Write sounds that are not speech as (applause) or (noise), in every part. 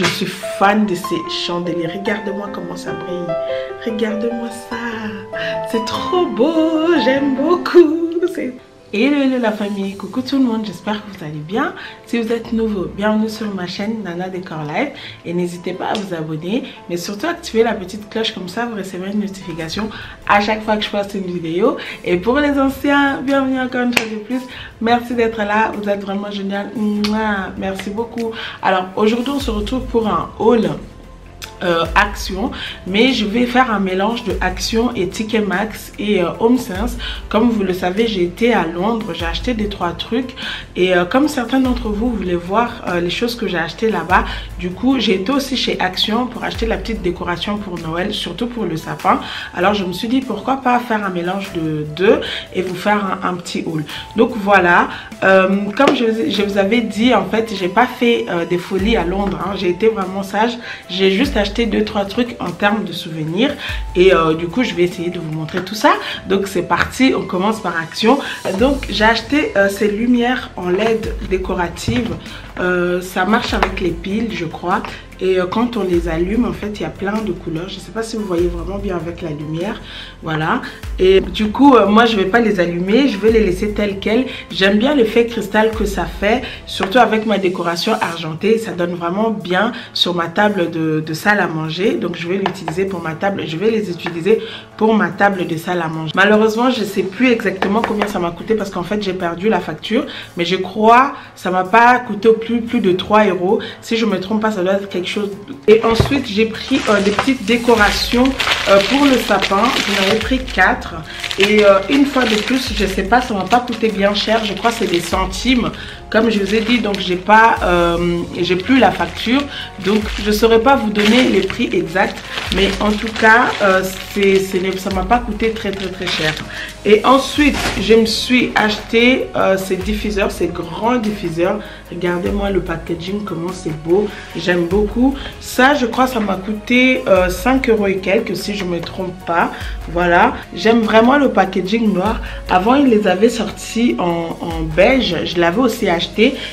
Je suis fan de ces chandeliers. Regarde-moi comment ça brille. Regarde-moi ça. C'est trop beau. J'aime beaucoup. Hello, hello la famille, coucou tout le monde, j'espère que vous allez bien. Si vous êtes nouveau, bienvenue sur ma chaîne Nana Décor Live et n'hésitez pas à vous abonner, mais surtout activer la petite cloche comme ça vous recevrez une notification à chaque fois que je poste une vidéo. Et pour les anciens, bienvenue encore une fois de plus. Merci d'être là, vous êtes vraiment génial. Merci beaucoup. Alors aujourd'hui on se retrouve pour un haul euh, Action mais je vais faire un mélange de Action et Ticket Max et euh, Home Sense. Comme vous le savez j'ai été à Londres j'ai acheté des trois trucs et euh, comme certains d'entre vous voulaient voir les choses que j'ai acheté là-bas du coup j'ai été aussi chez Action pour acheter la petite décoration pour Noël surtout pour le sapin. Alors je me suis dit pourquoi pas faire un mélange de deux et vous faire un, petit haul. Donc voilà. Comme je, vous avais dit en fait j'ai pas fait des folies à Londres hein. j'ai été vraiment sage. J'ai juste acheté deux trois trucs en termes de souvenirs. Et euh, du coup je vais essayer de vous montrer tout ça. Donc c'est parti. On commence par action. Donc j'ai acheté euh, ces lumières en led décoratives euh, ça marche avec les piles je crois. Et euh, quand on les allume en fait il y a plein de couleurs. Je ne sais pas si vous voyez vraiment bien avec la lumière. Voilà. Et du coup euh, moi je vais pas les allumer. Je vais les laisser telles quelles. J'aime bien l'effet cristal que ça fait surtout avec ma décoration argentée. Ça donne vraiment bien sur ma table de, de salle à manger. Donc je vais l'utiliser pour ma table. Je vais les utiliser pour ma table de salle à manger. Malheureusement je sais plus exactement combien ça m'a coûté parce qu'en fait j'ai perdu la facture. Mais je crois ça m'a pas coûté plus, de 3 euros si je me trompe pas ça doit être quelque chose. Et ensuite, j'ai pris euh, des petites décorations euh, pour le sapin. J'en avais pris 4. Et euh, une fois de plus, je sais pas, ça m'a pas coûté bien cher. Je crois c'est des centimes. Comme je vous ai dit, donc j'ai pas, j'ai plus la facture. Donc je saurais pas vous donner les prix exacts. Mais en tout cas, c'est, ça m'a pas coûté très très très cher. Et ensuite, je me suis acheté ces diffuseurs, ces grands diffuseurs. Regardez-moi le packaging, comment c'est beau. J'aime beaucoup. Ça, je crois, ça m'a coûté 5 euros et quelques si je me trompe pas. Voilà. J'aime vraiment le packaging noir. Avant, ils les avaient sortis en, en beige. Je l'avais aussi acheté.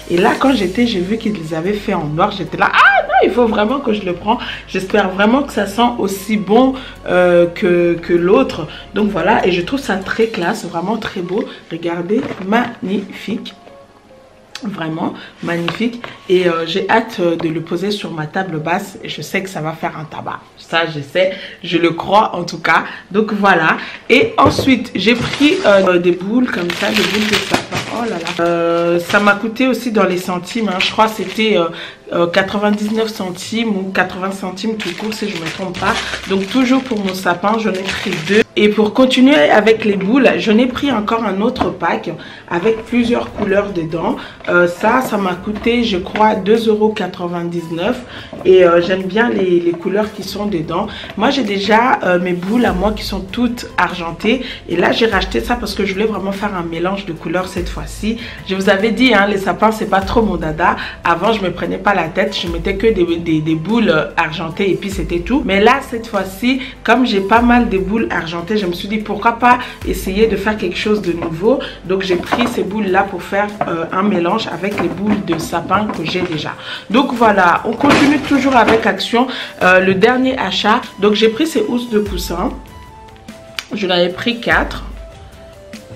Et là, quand j'étais, j'ai vu qu'ils les avaient fait en noir. J'étais là, ah non, il faut vraiment que je le prends. J'espère vraiment que ça sent aussi bon euh, que, que l'autre. Donc voilà, et je trouve ça très classe, vraiment très beau. Regardez, magnifique vraiment magnifique et euh, j'ai hâte euh, de le poser sur ma table basse je sais que ça va faire un tabac ça je sais je le crois en tout cas donc voilà et ensuite j'ai pris des boules comme ça des boules de sapin oh là ça m'a coûté aussi dans les centimes hein. je crois c'était 99 centimes ou 80 centimes tout court si je me trompe pas. Donc toujours pour mon sapin j'en ai pris deux. Et pour continuer avec les boules j'en ai pris encore un autre pack avec plusieurs couleurs dedans. Euh, ça ça m'a coûté je crois 2,99 euros et euh, j'aime bien les, couleurs qui sont dedans. Moi j'ai déjà euh, mes boules à moi qui sont toutes argentées. Et là j'ai racheté ça parce que je voulais vraiment faire un mélange de couleurs cette fois-ci. Je vous avais dit hein, les sapins c'est pas trop mon dada. Avant je me prenais pas la tête je mettais que des, boules argentées et puis c'était tout. Mais là cette fois-ci comme j'ai pas mal de boules argentées je me suis dit pourquoi pas essayer de faire quelque chose de nouveau. Donc j'ai pris ces boules là pour faire euh, un mélange avec les boules de sapin que j'ai déjà. Donc voilà. On continue toujours avec action euh, le dernier achat. Donc j'ai pris ces housses de coussin. Je l'avais pris 4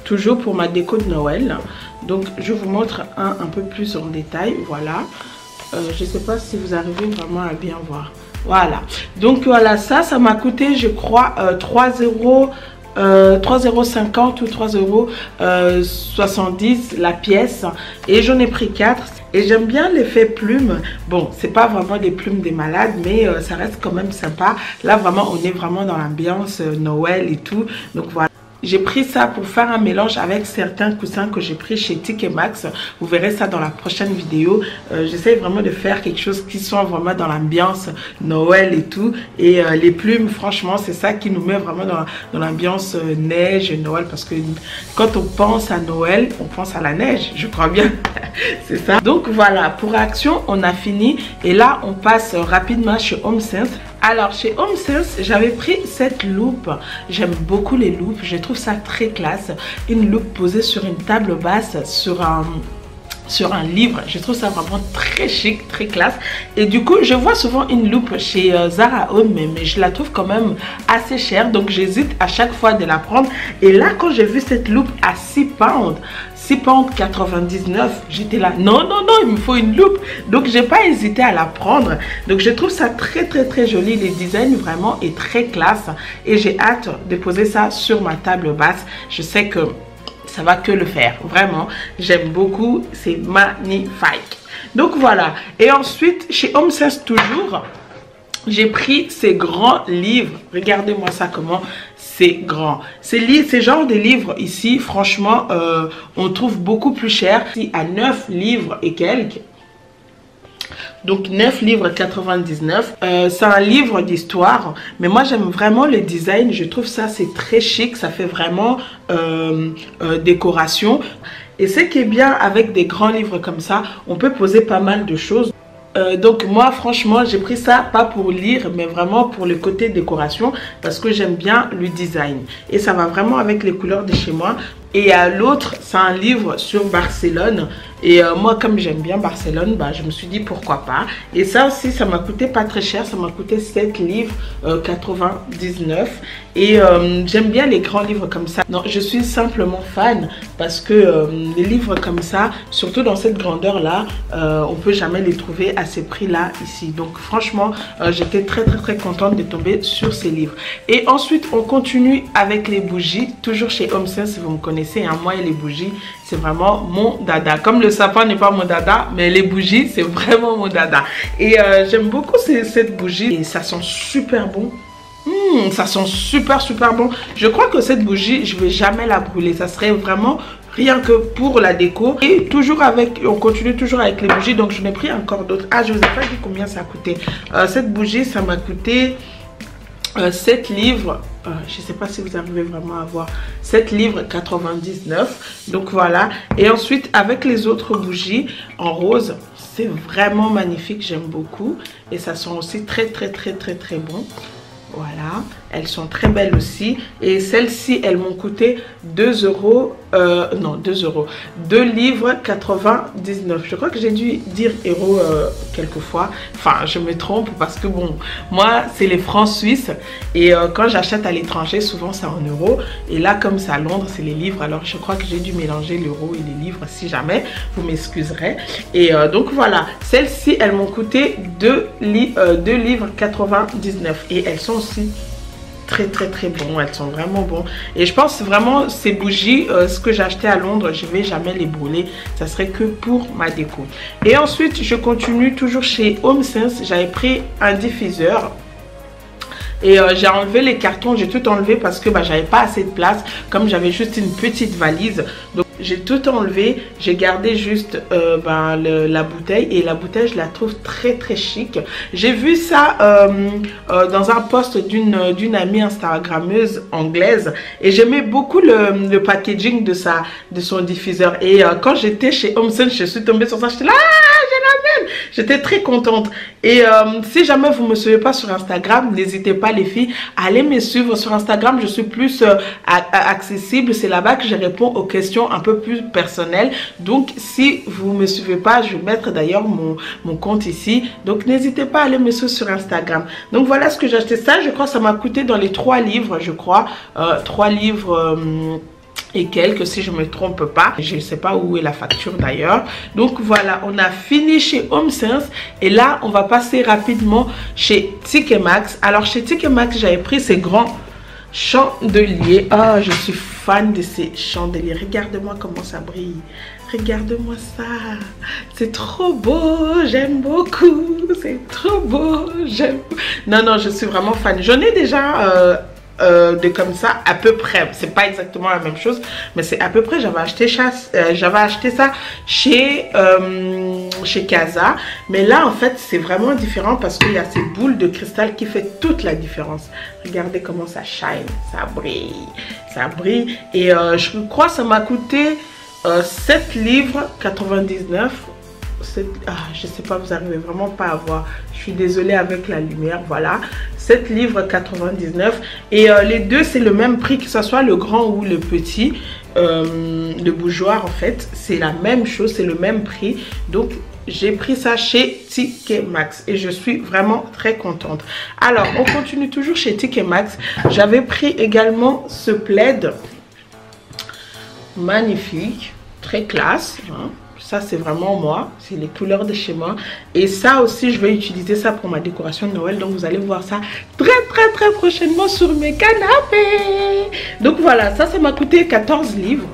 toujours pour ma déco de Noël. Donc je vous montre un un peu plus en détail. Voilà euh, je ne sais pas si vous arrivez vraiment à bien voir. Voilà. Donc voilà, ça, ça m'a coûté, je crois, 3 euh, euros. 3,50 euh, ou 3,70 la pièce et j'en ai pris 4 et j'aime bien l'effet plume bon c'est pas vraiment des plumes des malades mais ça reste quand même sympa là vraiment on est vraiment dans l'ambiance Noël et tout donc voilà j'ai pris ça pour faire un mélange avec certains coussins que j'ai pris chez Tic Max. Vous verrez ça dans la prochaine vidéo. Euh, j'essaie vraiment de faire quelque chose qui soit vraiment dans l'ambiance Noël et tout. Et euh, les plumes, franchement, c'est ça qui nous met vraiment dans, l'ambiance euh, neige et Noël. Parce que quand on pense à Noël, on pense à la neige, je crois bien. (laughs) c'est ça. Donc voilà, pour Action, on a fini. Et là, on passe rapidement chez Home Sense. Alors, chez Home Sense, j'avais pris cette loupe. J'aime beaucoup les loupes. Je trouve ça très classe. Une loupe posée sur une table basse, sur un sur un livre. Je trouve ça vraiment très chic, très classe. Et du coup, je vois souvent une loupe chez euh, Zara Home, mais, je la trouve quand même assez chère. Donc, j'hésite à chaque fois de la prendre. Et là, quand j'ai vu cette loupe à 6 pounds, 6 pounds 99, j'étais là, non, non, non, il me faut une loupe. Donc, j'ai pas hésité à la prendre. Donc, je trouve ça très, très, très joli. Les designs vraiment est très classe. Et j'ai hâte de poser ça sur ma table basse. Je sais que ça va que le faire. Vraiment, j'aime beaucoup. C'est magnifique. Donc voilà. Et ensuite, chez Home Sense toujours, j'ai pris ces grands livres. Regardez-moi ça comment c'est grand. Ces, ces genres de livres ici, franchement, euh, on trouve beaucoup plus cher. Si à 9 livres et quelques, donc 9 livres 99. Euh, c'est un livre d'histoire. Mais moi j'aime vraiment le design. Je trouve ça c'est très chic. Ça fait vraiment euh, euh, décoration. Et ce qui est bien avec des grands livres comme ça, on peut poser pas mal de choses. Donc moi franchement j'ai pris ça pas pour lire mais vraiment pour le côté décoration parce que j'aime bien le design. Et ça va vraiment avec les couleurs de chez moi et l'autre c'est un livre sur Barcelone et euh, moi, comme j'aime bien Barcelone, bah, je me suis dit pourquoi pas. Et ça aussi, ça m'a coûté pas très cher. Ça m'a coûté 7 livres 99. Euh, et euh, j'aime bien les grands livres comme ça. Non, je suis simplement fan parce que les livres comme ça, surtout dans cette grandeur-là, on peut jamais les trouver à ces prix-là ici. Donc franchement, j'étais très très très contente de tomber sur ces livres. Et ensuite, on continue avec les bougies. Toujours chez Home Sense, vous me connaissez, hein, moi et les bougies, c'est vraiment mon dada. Comme le sapin n'est pas mon dada, mais les bougies, (laughs) c'est vraiment mon dada. Et euh, j'aime beaucoup cette bougie et ça sent super bon. Hmm, ça sent super super bon. Je crois que cette bougie, je vais jamais la brûler. Ça serait vraiment rien que pour la déco. Et toujours avec, on continue toujours avec les bougies. Donc je n'ai pris encore d'autres. Ah, je vous ai pas dit combien ça a coûté. Euh, cette bougie, ça m'a coûté 7 euh, livres, euh, je ne sais pas si vous arrivez vraiment à voir, 7 livres 99. Donc voilà. Et ensuite, avec les autres bougies en rose, c'est vraiment magnifique, j'aime beaucoup. Et ça sent aussi très très très très très bon. Voilà, elles sont très belles aussi. Et celles-ci, elles m'ont coûté 2 euros, euh, non 2 euros, 2 livres 99. Je crois que j'ai dû dire euros euh, quelquefois. Enfin, je me trompe parce que bon, moi, c'est les francs suisses. Et euh, quand j'achète à l'étranger, souvent c'est en euros. Et là, comme c'est à Londres, c'est les livres. Alors, je crois que j'ai dû mélanger l'euro et les livres. Si jamais, vous m'excuserez. Et donc voilà, celles-ci, elles m'ont coûté 2, 2 livres 99. Et elles sont très très très bon. Elles sont vraiment bons et je pense vraiment ces bougies euh, ce que acheté à Londres je vais jamais les brûler. Ça serait que pour ma déco. Et ensuite je continue toujours chez Home Sense j'avais pris un diffuseur et euh, j'ai enlevé les cartons. J'ai tout enlevé parce que bah, j'avais pas assez de place. Comme j'avais juste une petite valise. Donc j'ai tout enlevé j'ai gardé juste euh, ben, la bouteille et la bouteille je la trouve très très chic. J'ai vu ça euh, euh, dans un post d'une amie instagrammeuse anglaise et j'aimais beaucoup le, packaging de sa de son diffuseur. Et quand j'étais chez Homesen je suis tombée sur ça j'étais là ah, j'étais très contente et si jamais vous me suivez pas sur Instagram n'hésitez pas les filles à aller me suivre sur Instagram je suis plus accessible c'est là-bas que je réponds aux questions un peu plus personnel. Donc, si vous me suivez pas, je vais mettre d'ailleurs mon, mon, compte ici. Donc, n'hésitez pas à aller me suivre sur Instagram. Donc, voilà ce que j'ai acheté. Ça, je crois, ça m'a coûté dans les trois livres, je crois. Euh, trois livres... Et quelques si je me trompe pas je ne sais pas où est la facture d'ailleurs donc voilà on a fini chez Home Sense et là on va passer rapidement chez Max alors chez Max j'avais pris ces grands chandeliers ah je suis fan de ces chandeliers. Regarde-moi comment ça brille. Regarde-moi ça. C'est trop beau. J'aime beaucoup. C'est trop beau. J'aime. Non, non, je suis vraiment fan. J'en ai déjà... Euh, euh, de comme ça à peu près. C'est pas exactement la même chose mais c'est à peu près j'avais acheté euh, j'avais acheté ça chez chez Casa. Mais là en fait c'est vraiment différent parce qu'il y a ces boules de cristal qui fait toute la différence. Regardez comment ça shine ça brille ça brille. Et euh, je crois que ça m'a coûté 7 livres 99 ah, je sais pas, vous arrivez vraiment pas à voir. Je suis désolée avec la lumière, voilà. 7 livres 99 et euh, les deux c'est le même prix que ce soit le grand ou le petit. Euh, le bougeoir en fait, c'est la même chose, c'est le même prix. Donc j'ai pris ça chez Ticket Max et je suis vraiment très contente. Alors, on continue toujours chez Ticket Max. J'avais pris également ce plaid magnifique, très classe. Hein. Ça, c'est vraiment moi. C'est les couleurs de chez moi. Et ça aussi, je vais utiliser ça pour ma décoration de Noël. Donc, vous allez voir ça très, très, très prochainement sur mes canapés. Donc, voilà. Ça, ça m'a coûté 14 livres.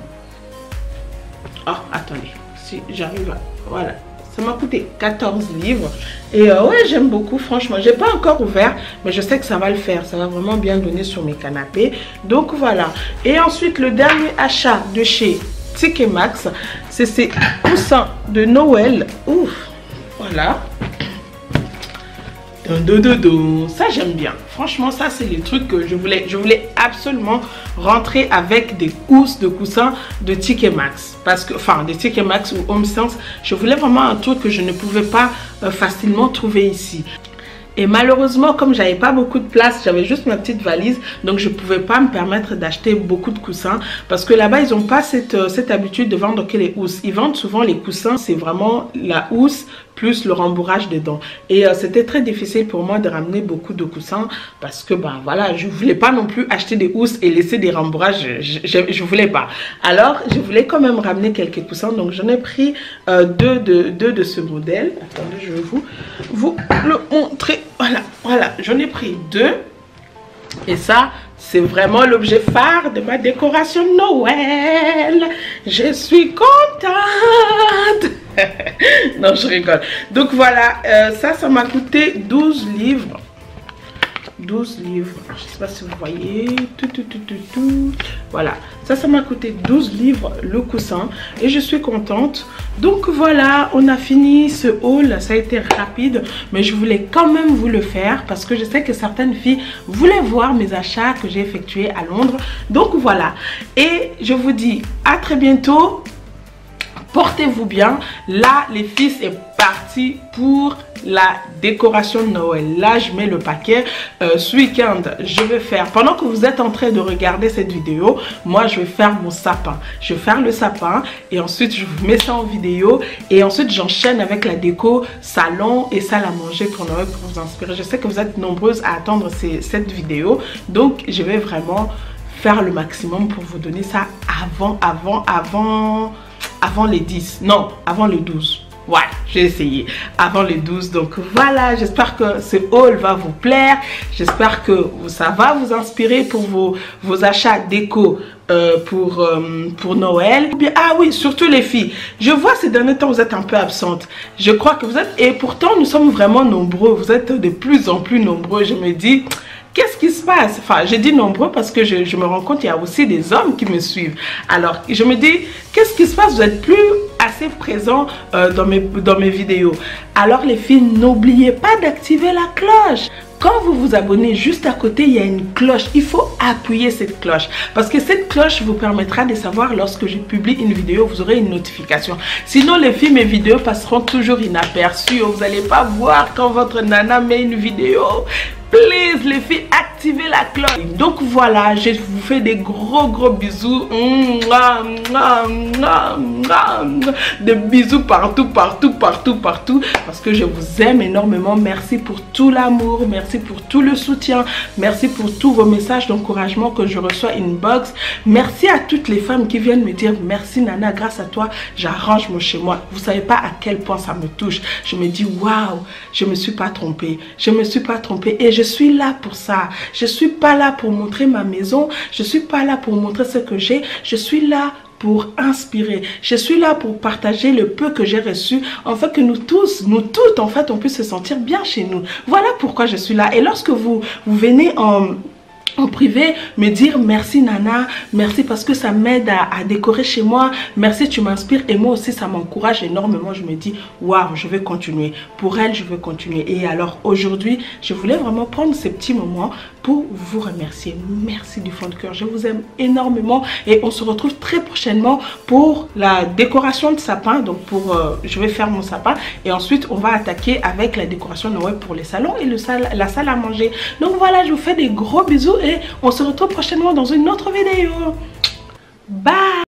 Oh, attendez. Si j'arrive à... Voilà. Ça m'a coûté 14 livres. Et euh, ouais, j'aime beaucoup, franchement. J'ai pas encore ouvert, mais je sais que ça va le faire. Ça va vraiment bien donner sur mes canapés. Donc voilà. Et ensuite, le dernier achat de chez Ticket Max, c'est ces coussins de Noël. Ouf, voilà. Ça, j'aime bien. Franchement, ça, c'est les trucs que je voulais. Je voulais absolument rentrer avec des housses de coussins de Ticket Max. Parce que, enfin, de Ticket Max ou Home Sense. Je voulais vraiment un truc que je ne pouvais pas euh, facilement trouver ici. Et malheureusement, comme j'avais pas beaucoup de place, j'avais juste ma petite valise, donc je pouvais pas me permettre d'acheter beaucoup de coussins parce que là-bas, ils ont pas cette, euh, cette habitude de vendre que les housses. Ils vendent souvent les coussins, c'est vraiment la housse plus le rembourrage dedans. Et euh, c'était très difficile pour moi de ramener beaucoup de coussins parce que ben voilà, je voulais pas non plus acheter des housses et laisser des rembourrages, je, voulais pas. Alors, je voulais quand même ramener quelques coussins, donc j'en ai pris euh, deux, de, deux de ce modèle. Attendez, je vais vous, vous le montrer. Voilà, voilà, j'en ai pris deux. Et ça, c'est vraiment l'objet phare de ma décoration Noël. Je suis contente. (laughs) non, je rigole. Donc voilà, euh, ça, ça m'a coûté 12 livres. 12 livres. Je sais pas si vous voyez. Tout, tout, tout, tout, tout. Voilà. Ça, ça m'a coûté 12 livres le coussin. Et je suis contente. Donc voilà, on a fini ce haul. Ça a été rapide. Mais je voulais quand même vous le faire. Parce que je sais que certaines filles voulaient voir mes achats que j'ai effectués à Londres. Donc voilà. Et je vous dis à très bientôt portez-vous bien. Là, les filles, c'est parti pour la décoration de Noël. Là, je mets le paquet. Euh, ce week-end, je vais faire, pendant que vous êtes en train de regarder cette vidéo, moi, je vais faire mon sapin. Je vais faire le sapin et ensuite, je vous mets ça en vidéo. Et ensuite, j'enchaîne avec la déco salon et salle à manger pour Noël pour vous inspirer. Je sais que vous êtes nombreuses à attendre cette vidéo. Donc, je vais vraiment faire le maximum pour vous donner ça avant, avant, avant avant les 10. Non, avant le 12. Ouais, j'ai essayé avant les 12. Donc voilà, j'espère que ce haul va vous plaire. J'espère que ça va vous inspirer pour vos, vos achats déco euh, pour, euh, pour Noël. Ah oui, surtout les filles. Je vois ces derniers temps, vous êtes un peu absentes. Je crois que vous êtes... Et pourtant, nous sommes vraiment nombreux. Vous êtes de plus en plus nombreux. Je me dis qu'est-ce qui se passe? Enfin, j'ai dit nombreux parce que je, me rends compte qu'il y a aussi des hommes qui me suivent. Alors, je me dis, qu'est-ce qui se passe? Vous êtes plus assez présents euh, dans, mes, dans mes vidéos. Alors, les filles, n'oubliez pas d'activer la cloche. Quand vous vous abonnez, juste à côté, il y a une cloche. Il faut appuyer cette cloche. Parce que cette cloche vous permettra de savoir lorsque je publie une vidéo, vous aurez une notification. Sinon, les films et vidéos passeront toujours inaperçus. Vous n'allez pas voir quand votre nana met une vidéo please les filles activez la cloche. Donc voilà je vous fais des gros gros bisous. Des bisous partout partout partout partout. Parce que je vous aime énormément. Merci pour tout l'amour. Merci pour tout le soutien. Merci pour tous vos messages d'encouragement que je reçois inbox. Merci à toutes les femmes qui viennent me dire merci Nana grâce à toi j'arrange mon chez moi. Vous savez pas à quel point ça me touche. Je me dis waouh je me suis pas trompée. Je me suis pas trompée et je je suis là pour ça. Je suis pas là pour montrer ma maison. Je suis pas là pour montrer ce que j'ai. Je suis là pour inspirer. Je suis là pour partager le peu que j'ai reçu, en fait que nous tous, nous toutes, en fait, on puisse se sentir bien chez nous. Voilà pourquoi je suis là. Et lorsque vous, vous venez en en privé me dire merci Nana, merci parce que ça m'aide à, décorer chez moi, merci tu m'inspires et moi aussi ça m'encourage énormément. Je me dis waouh, je vais continuer. Pour elle, je veux continuer. Et alors aujourd'hui, je voulais vraiment prendre ces petits moments pour vous remercier. Merci du fond de cœur. Je vous aime énormément et on se retrouve très prochainement pour la décoration de sapin. Donc pour, euh, je vais faire mon sapin et ensuite on va attaquer avec la décoration de Noël pour les salons et le salle, la salle à manger. Donc voilà, je vous fais des gros bisous et on se retrouve prochainement dans une autre vidéo. Bye